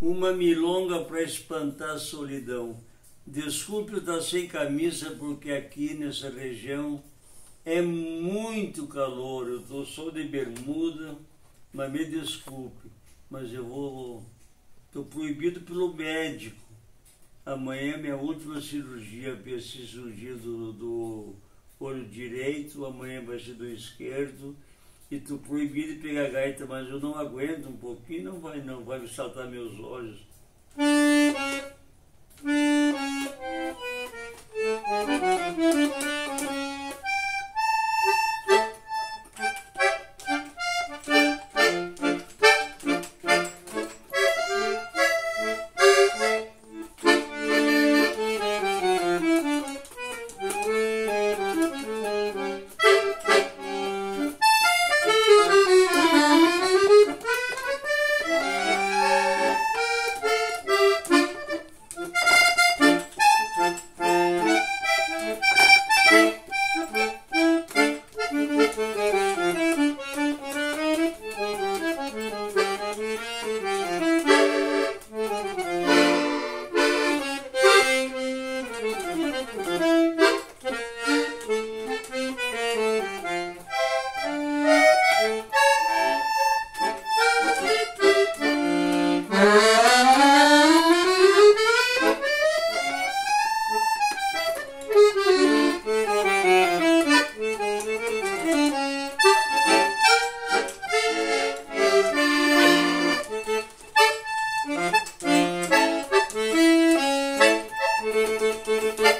uma milonga para espantar a solidão. Desculpe estar sem camisa porque aqui nessa região é muito calor. Eu estou só de bermuda, mas me desculpe, mas eu vou. Estou proibido pelo médico. Amanhã é minha última cirurgia, a cirurgia do, do olho direito, amanhã vai ser do esquerdo e tu proibido de pegar gaita, mas eu não aguento um pouquinho, não vai não, vai saltar meus olhos. Thank you.